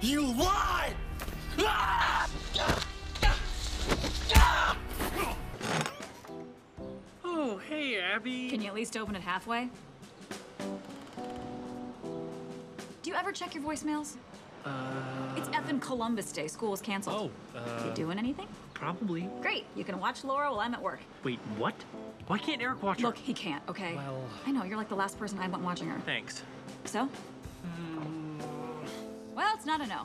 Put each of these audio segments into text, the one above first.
You lied! Oh, hey, Abby. Can you at least open it halfway? Do you ever check your voicemails? Uh, It's effing Columbus Day. School is canceled. oh, uh, You doing anything? probably. Great. You can watch Laura while I'm at work. Wait, what? Why can't Eric watch Look, her? Look, he can't, okay? Well- I know, you're like the last person I'd want watching her. Thanks. So? Hmm. Well, it's not a no.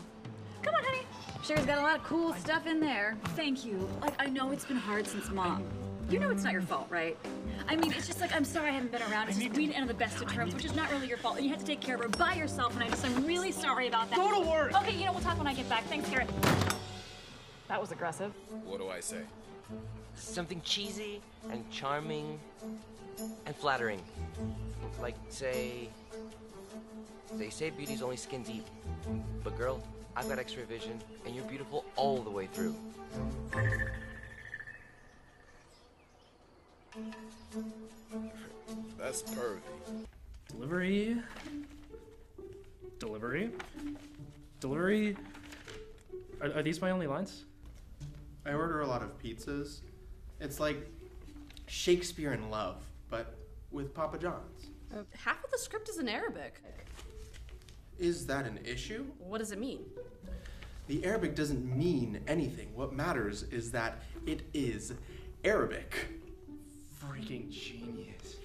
Come on, honey. Sure's got a lot of cool stuff in there. Thank you. Like, I know it's been hard since mom. You know it's not your fault, right? I mean, it's just like, I'm sorry I haven't been around. It's just we didn't end on the best of terms, which is not really your fault. And you had to take care of her by yourself, and I just, I'm really sorry about that. Go to work. Okay, you know, we'll talk when I get back. Thanks, Gareth. That was aggressive. What do I say? Something cheesy and charming and flattering. Like, say, they say beauty's only skin deep. But girl, I've got x-ray vision, and you're beautiful all the way through. That's pervy. Delivery. Delivery. Delivery. Are, are these my only lines? I order a lot of pizzas. It's like Shakespeare in love, but with Papa John's. Uh, half of the script is in Arabic. Is that an issue? What does it mean? The Arabic doesn't mean anything. What matters is that it is Arabic. Freaking genius.